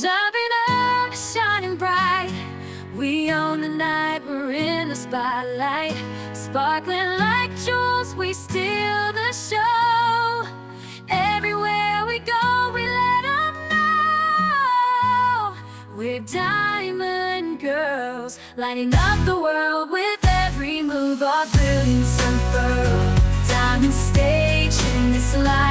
Jumping up, shining bright. We own the night, we're in the spotlight. Sparkling like jewels, we steal the show. Everywhere we go, we let them know. We're diamond girls, lighting up the world with every move. Our brilliance unfurled. Diamond stage in this life.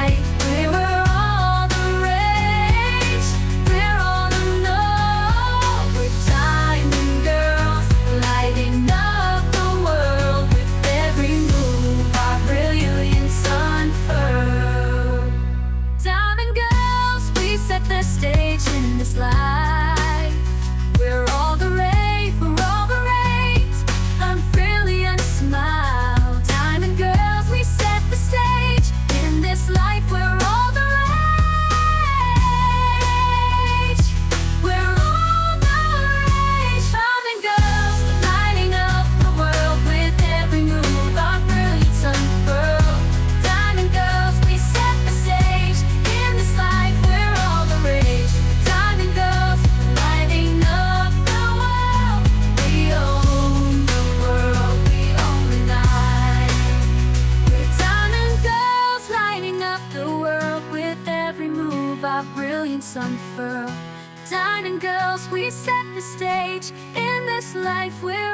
Our brilliance unfurled. Diamond girls, we set the stage in this life. We're